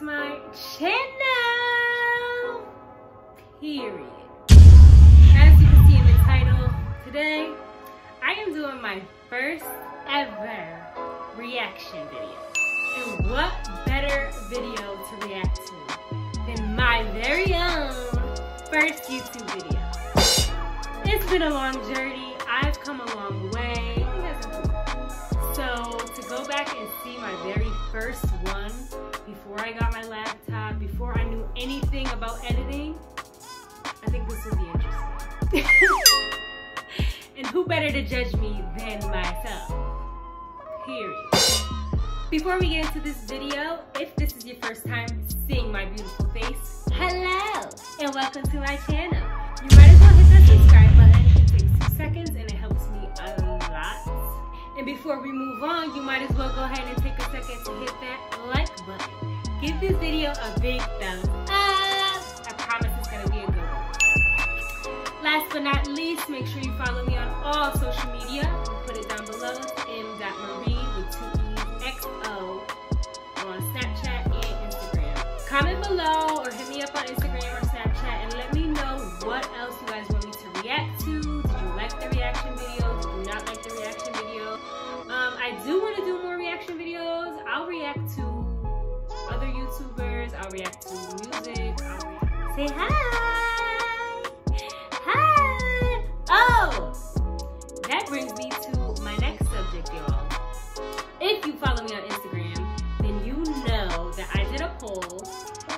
my channel. Period. As you can see in the title, today I am doing my first ever reaction video. And what better video to react to than my very own first YouTube video. It's been a long journey. I've come a long way. So to go back and see my very first one before I got my laptop, before I knew anything about editing, I think this will be interesting. and who better to judge me than myself? Period. Before we get into this video, if this is your first time seeing my beautiful face, hello and welcome to my channel. You might as well hit that subscribe button. It takes two seconds and it helps me a lot. And before we move on, you might as well go ahead and take a second to hit that like button. Give this video a big thumbs up. I promise it's gonna be a good one. Last but not least, make sure you follow me on all social media. We'll put it down below. M.Marie with two E's XO on Snapchat and Instagram. Comment below or hit me up on Instagram or Snapchat and let me know what else you guys want me to react to. Did you like the reaction video? Did you not like the reaction video? Um, I do want to do more reaction videos. I'll react to YouTubers. I'll react to music. React. Say hi. Hi. Oh, that brings me to my next subject, y'all. If you follow me on Instagram, then you know that I did a poll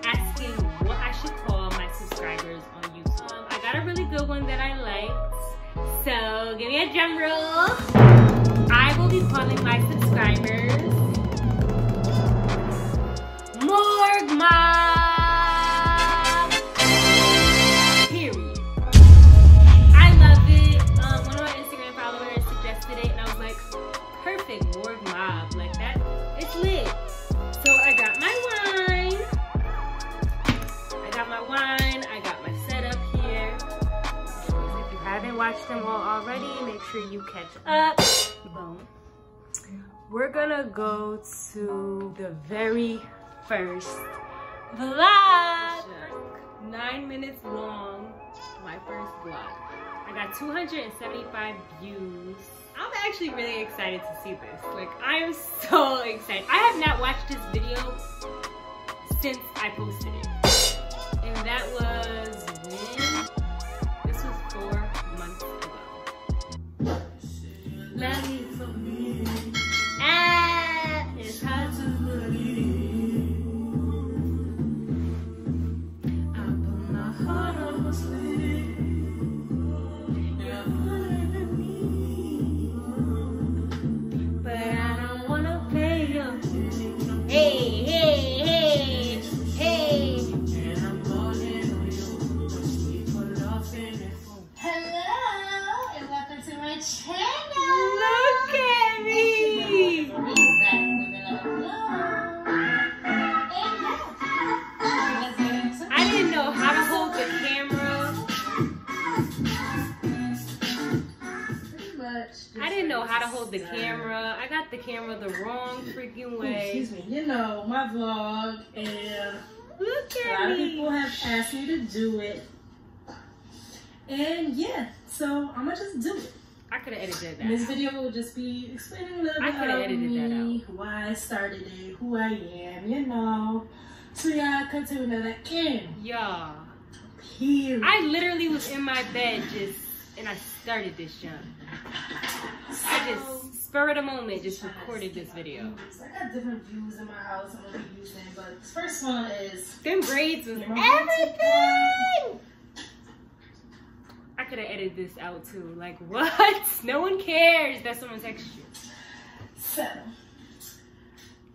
asking what I should call my subscribers on YouTube. Um, I got a really good one that I liked. So give me a drum roll. I will be calling my subscribers Morg Mob. Period. I love it. Um, one of my Instagram followers suggested it, and I was like, perfect, Morg Mob. Like that, it's lit. So I got my wine. I got my wine. I got my setup here. If you haven't watched them all already, make sure you catch up. Boom. We're gonna go to the very first vlog. Nine minutes long, my first vlog. I got 275 views. I'm actually really excited to see this. Like, I am so excited. I have not watched this video since I posted it. And that was when? Know how to hold the camera. I got the camera the wrong freaking way. Excuse me. You know my vlog, and Look a at lot of people have asked me to do it, and yeah, so I'm gonna just do it. I could have edited And this that. video will just be explaining a little I bit about that me, why I started it, who I am, you know. So y'all come to another end. Y'all. Period. I literally was in my bed just, and I started this jump. I just, spur of the moment, just recorded this video. So I got different views in my house I'm gonna be using, but the first one is Them braids was My braids everything! I could have edited this out too. Like, what? No one cares that someone texted you. so.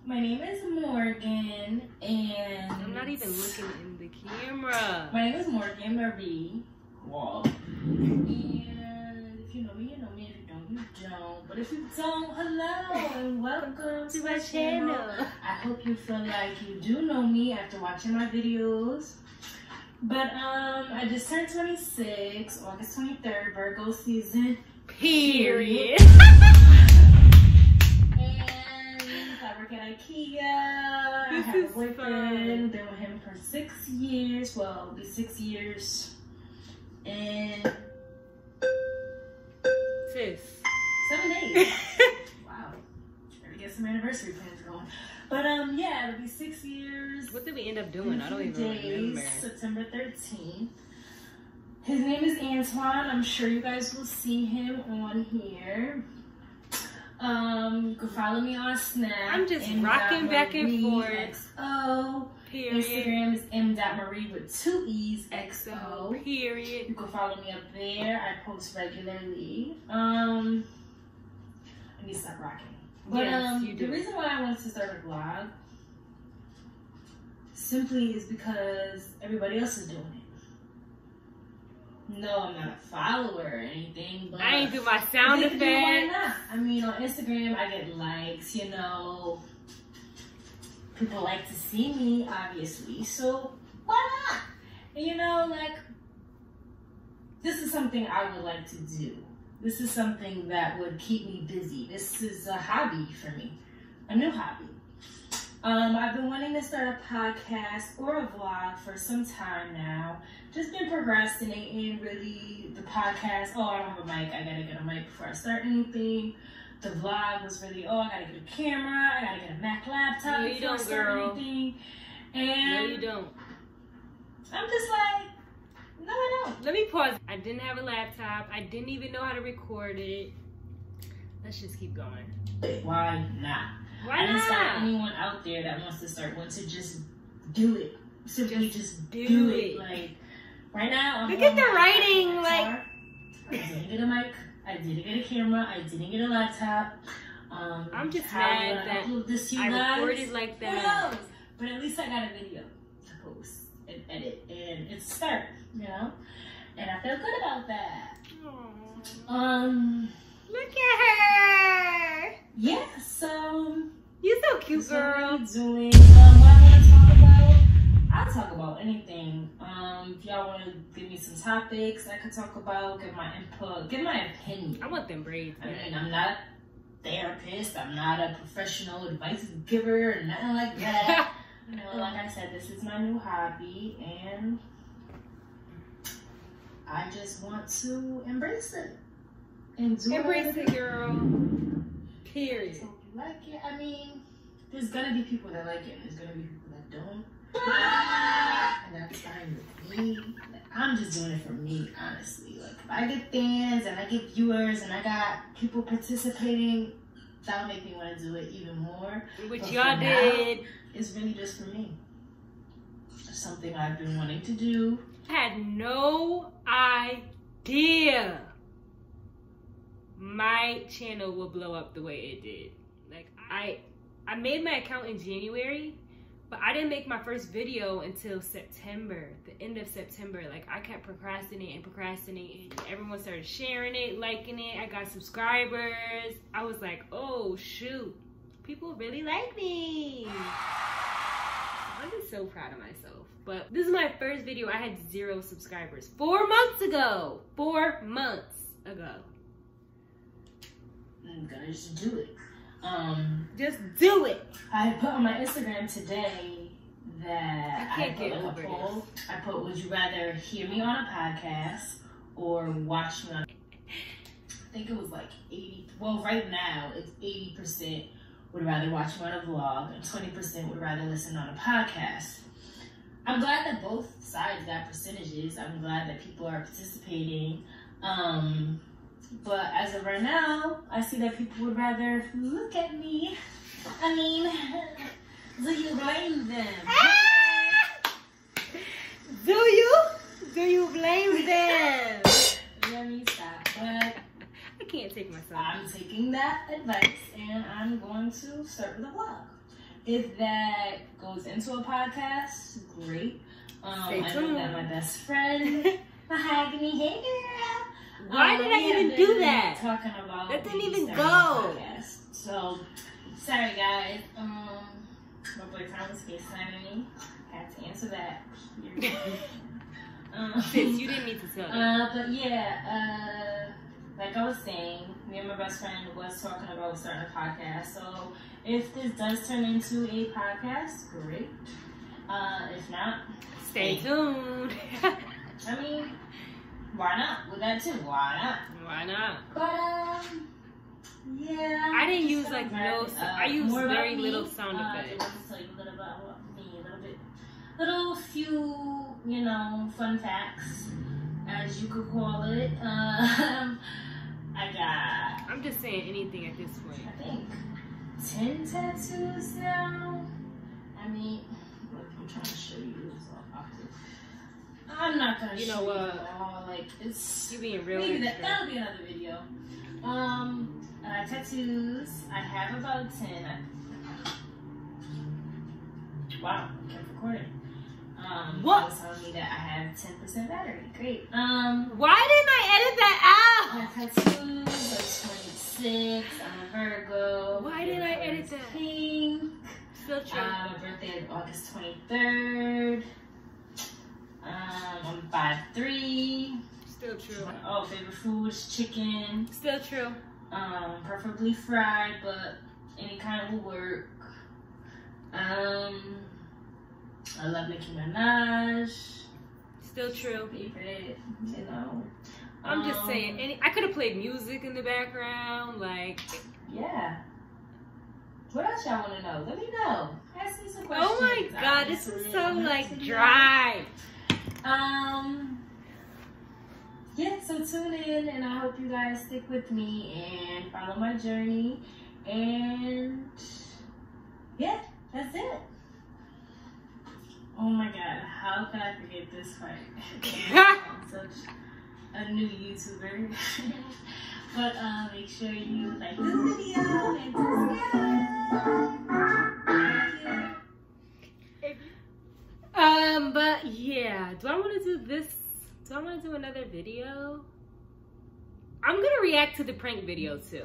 My name is Morgan, and I'm not even looking in the camera. My name is Morgan Marie Wall. And if you know me, don't. But if you don't, hello and welcome To my channel. I hope you feel like you do know me after watching my videos. But um, I just turned 26, August 23rd, Virgo season. Period. And I work work at IKEA. I This have a is boyfriend. Been with him for six years. Well, it'll be six years. And Sis. Seven days. wow. Gotta get some anniversary plans going. But um, yeah, it'll be six years. what did we end up doing? I don't even days, remember. September 13th. His name is Antoine. I'm sure you guys will see him on here. Um, you can follow me on Snap. I'm just M. rocking back and Marie forth. XO. Period. Instagram is m.marie with two e's XO. XO. Period. You can follow me up there. I post regularly. Um, I need to stop rocking. But Yes, um, you the reason why I wanted to start a vlog simply is because everybody else is doing it. No, I'm not a follower or anything, but I ain't do my sound They can Why effect. not? I mean, on Instagram, I get likes. You know, people like to see me, obviously. So why not? And you know, like this is something I would like to do. This is something that would keep me busy. This is a hobby for me, a new hobby. Um, I've been wanting to start a podcast or a vlog for some time now. Just been procrastinating really the podcast. Oh, I don't have a mic. I gotta get a mic before I start anything. The vlog was really, oh, I gotta get a camera. I gotta get a Mac laptop No, you before I start girl. anything. No, And you don't. I'm just like, no, I don't. Let me pause. I didn't have a laptop. I didn't even know how to record it. Let's just keep going. Why not? Why not? I inspire not? anyone out there that wants to start one to just do it. Simply just, do do, it. it. Like right now, I'm Look at the writing, like- I didn't get a mic. I didn't get a camera. I didn't get a laptop. Um, I'm just how mad I'm that this you I guys. recorded like Who that. knows? But at least I got a video to post and edit, and it's a start, you know. And I feel good about that. Aw. Um, Look at her. yeah. So You're so cute, girl. Doing. Um, what I want to talk about, I'll talk about anything. Um, if y'all want to give me some topics, I could talk about, give my input, give my opinion. I want them braids. I mean, I'm not therapist. I'm not a professional advice giver or nothing like that. you know, like I said, this is my new hobby, and I just want to embrace it and do Embrace it, girl. Period. so if you like it, I mean, there's gonna be people that like it, and there's gonna be people that don't. Ah! And that's fine with me. Like, I'm just doing it for me, honestly. Like, if I get fans and I get viewers and I got people participating, that'll make me want to do it even more. Which y'all for now- did. It's really just for me. It's something I've been wanting to do. Had no idea my channel would blow up the way it did. Like I I made my account in January, but I didn't make my first video until September, the end of September. Like I kept procrastinating, and procrastinating. Everyone started sharing it, liking it. I got subscribers. I was like, "Oh shoot. People really like me." I'm just so proud of myself. But this is my first video. I had zero subscribers four months ago. Four months ago. I'm gonna just do it. Um, Just do it. I put on my Instagram today that I can't put get like over a poll. I put, would you rather hear me on a podcast or watch me on? I think it was like eighty. Well, right now it's eighty percent would rather watch me on a vlog, and twenty percent would rather listen on a podcast. I'm glad that both sides got percentages. I'm glad that people are participating. Um, but as of right now, I see that people would rather look at me. I mean, do you blame them? Do you? Do you blame them? Let me stop. But I can't take myself. I'm taking that advice and I'm going to start a vlog. If that goes into a podcast, great. Um, Stay I know that my best friend, Mahogany, hey girl. Why Um, did I even do that? Talking about That didn't even go. podcast. So, sorry guys. Um, my boyfriend was FaceTiming me. Had to answer that. um, Sis, you didn't need to tell me. uh, but yeah, uh, like I was saying, me and my best friend was talking about starting a podcast. So if this does turn into a podcast, great. Uh, if not, Stay tuned. I mean, why not? With that too, why not? Why not? But um, yeah. I didn't use, like, no up. I used very little sound uh, effects. It was just like a little about me, a little bit, little few, you know, fun facts, as you could call it. Um, I got, I'm just saying anything at this point. I think, ten tattoos now. I mean, look, I'm trying to show you this all. I'm not gonna You show know you what? Like it's You being real Maybe that, that'll be another video. Um, uh, tattoos. I have about 10. I, wow, kept recording. Um, What? telling me that I have 10% battery. Great. Um, Why didn't I edit that out? I'm 26. I'm a Virgo. Why didn't I edit that? Pink. Still true. Um, my birthday is August 23rd. Um, I'm 5'3". Still true. Oh, favorite food is chicken. Still true. Um, preferably fried, but any kind will work. Um, I love Nicki Minaj. Still true. Favorite, you know. I'm just Um, saying. Any, I could have played music in the background, like. Yeah. What else y'all want to know? Let me know. Ask me some questions. Oh my god, this is so like dry. Um. Yeah, so tune in, and I hope you guys stick with me and follow my journey. And yeah, that's it. Oh my god, how could I forget this part? I'm such a new YouTuber. but uh, make sure you like this video and subscribe. Um, but yeah, do I want to do this? Do I want to do another video? I'm gonna react to the prank video too.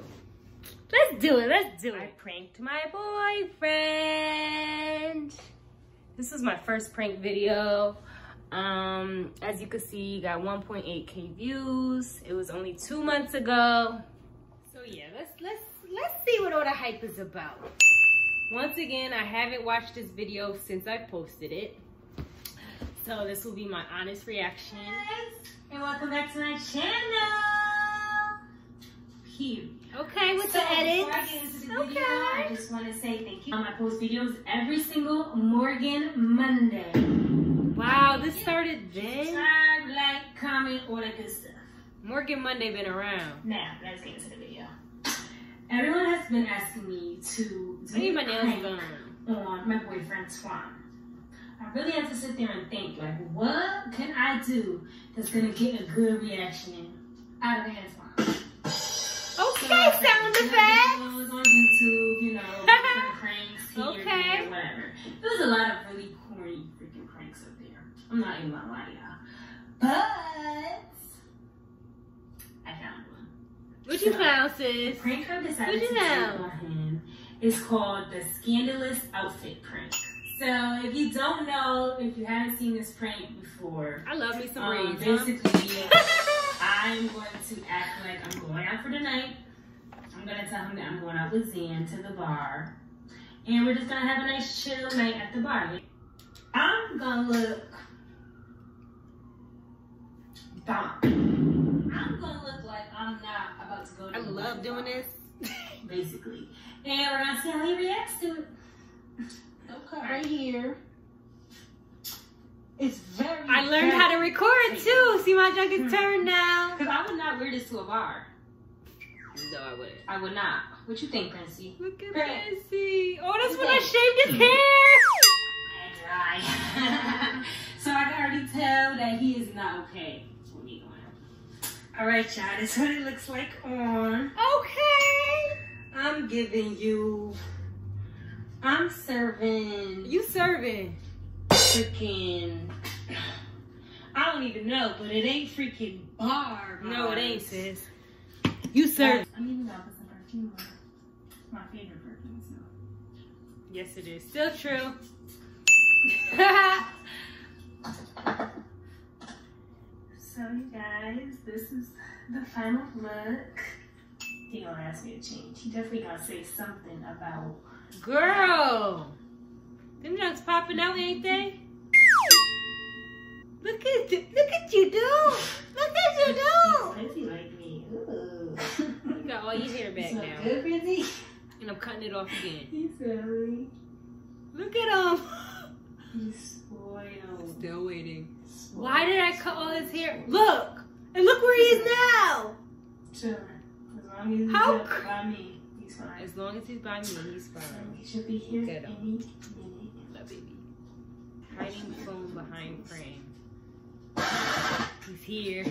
Let's do it. Let's do it. I pranked my boyfriend. This is my first prank video. Um, as you can see, you got 1.8k views. It was only two months ago. So yeah, let's let's let's see what all the hype is about. Once again, I haven't watched this video since I posted it. So this will be my honest reaction. guys, and welcome back to my channel. here Okay, with So, the edits. Before I get into the Okay. I just want to say thank you. Um, I post videos every single Morgan Monday. Wow, this started then. Subscribe, like, comment, all that good stuff. Morgan Monday been around. Now, let's get into the video. Everyone has been asking me to do I need my a nails done. on my boyfriend Twan. I really have to sit there and think, like, what can I do that's gonna get a good reaction out of Antoine? Okay, So, sound you know, effect. videos on YouTube, you know, pranks here, Okay. there, whatever. There's a lot of really corny freaking pranks up there. I'm not even gonna lie to y'all. But I found one. What you So, found, sis? prank I decided What to you know? on him is called the scandalous outfit prank. So if you don't know, if you haven't seen this prank before, I love me some um, braids. basically I'm going to act like I'm going out for the night. I'm gonna tell him that I'm going out with Zan to the bar. And we're just gonna have a nice chill night at the bar. I'm gonna look dumb. I'm gonna look like I'm not about to go to I love doing this. Basically. And we're gonna see how he reacts to it. Okay. Right here. It's very I learned how to record too. See my junk is hmm. turned now. Because I would not wear this to a bar. No, I wouldn't. I would not. What you think, Princey? Look at. Missy. Oh, that's when I shaved his hair. dry. so I can already tell that he is not okay with me out. All right, y'all. That's what it looks like on. Okay. I'm giving you. I'm serving You serving. freaking. I don't even know, but it ain't freaking bar. No, it ain't, sis. You serve. I'm even put some perfume my favorite perfume. So. Yes, it is. Still true. So you guys, this is the final look. He gonna ask me to change. He definitely gonna say something about Girl, them jugs popping out, ain't they? Look at you, look at you, do. Look at you, dude. Frizzy like me. Ooh. You got all your hair back So now, good, Frizzy. and I'm cutting it off again. He's silly. Look at him. He's spoiled. Still waiting. Spoiled. Why did I cut all his hair? Look, and look where he is now. Chilling. As long as he's How by me, he's fine. As long as he's by me, he's fine. he should be here Good. any minute. Love baby. Hiding phone behind frame. He's here.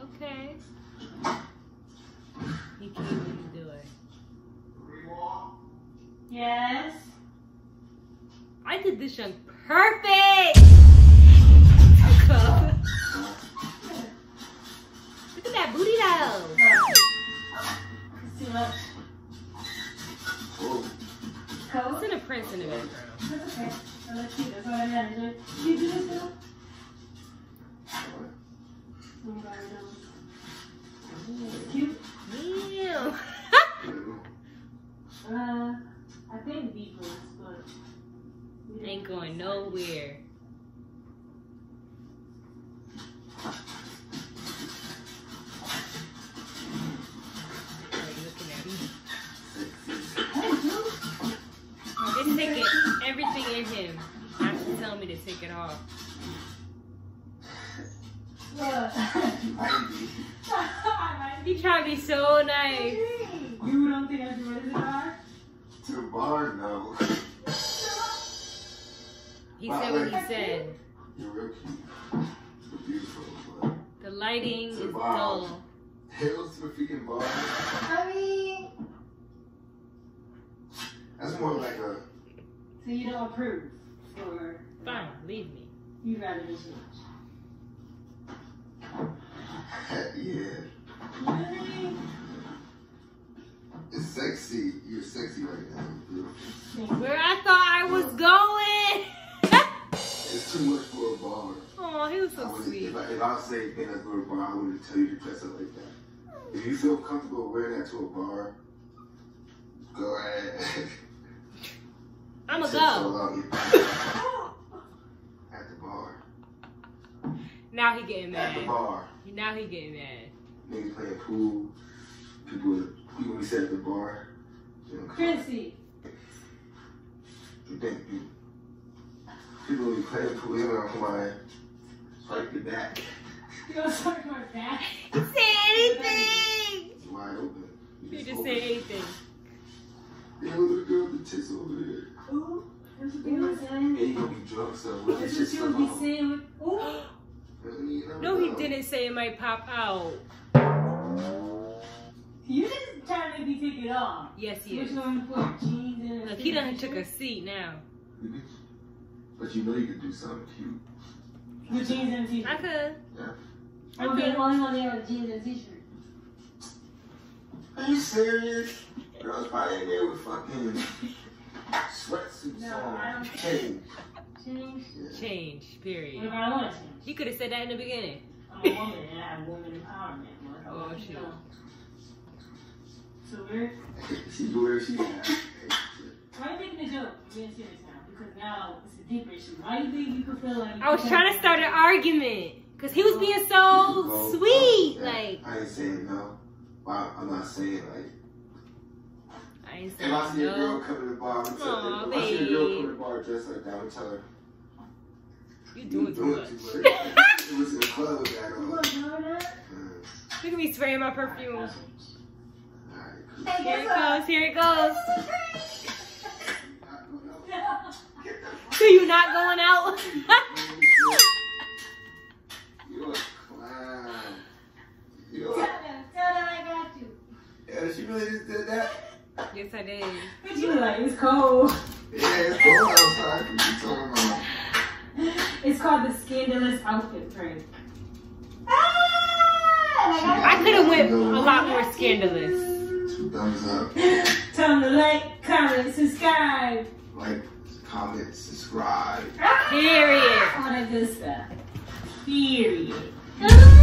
Okay. He came in the door. Yes. I did this young perfect. Look at that booty though. Too much. In a prince in the background? That's okay. I look cute. That's all I got. Did you do this too? Nobody knows. Nowhere. He said what he said. You're real cute. You're beautiful, but The lighting is Wow. dull. hills to the freaking bar. I mean, That's more like a so you don't approve, or Fine, leave me. you rather just change? yeah. Really? It's sexy. You're sexy right now. Where I thought I was going. Too much for a bar. oh, he was so would, sweet. if, I, if I say, hey, let's to a bar, I wouldn't tell you to dress up like that. If you feel comfortable wearing that to a bar, go ahead. I'ma Sit so go. At the bar. Now he getting mad. At the bar. Now he getting mad. Niggas playing pool. People, people we sit at the bar. You know, Chrissy. you think you, people be playing pool, they don't come swipe your back. You don't start my back. Say anything. It's wide open. You just open. say anything. Yeah, look at the girl with the tits over there. Ooh, that's what you were saying. Yeah, you gonna be drunk, so That's what you would be saying. Ooh. No, he didn't say it might pop out. You just trying to be take it off. Yes, he Which is. one put jeans in? Look, he done took a seat now. But you know you could do something cute. With jeans and a t-shirt. I could. Yeah. I Okay, could. only one there with jeans and t-shirt. Are you serious? Girls probably in there with fucking sweatsuits No, on. I don't- Change. Change. Yeah. Change, What period. if I want to change? He could have said that in the beginning. I'm a woman and I have woman empowerment. What if I Oh, want to shit. know? So we're She where she at. Why are making a joke? I'm being serious now because now it's a deeper issue. Why do you think you could feel like I was trying to start an argument. Because he was being so Oh, sweet. yeah. Like, I ain't saying no. Well, I'm not saying like I ain't if I see a girl no. come to the bar, I'm telling Aw, her. If I see a girl babe. come to the bar dressed like that, I'm telling her. You You doing too much. It was in the club with that on. Look, know that? Look at me spraying my perfume. alright, cool. Here it goes, here it goes. Not going out. Get the So you not going out? You're a clown. You're Tell them, tell them I got you. Yeah, she really just did that? yes, I did. But you were like, it's cold. Yeah, it's cold outside. What you talking about? It's called the scandalous outfit prank. Ah, I could have went a lot more scandalous. Two thumbs up. Tell them to like, comment, subscribe. Like, comment, subscribe. Period. All that good stuff. Period.